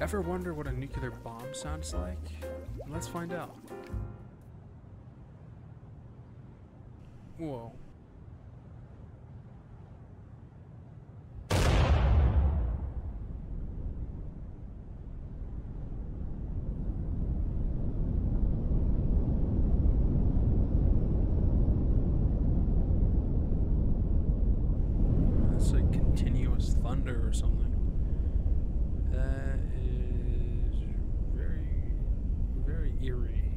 Ever wonder what a nuclear bomb sounds like? Let's find out. Whoa. That's like continuous thunder or something. Eerie.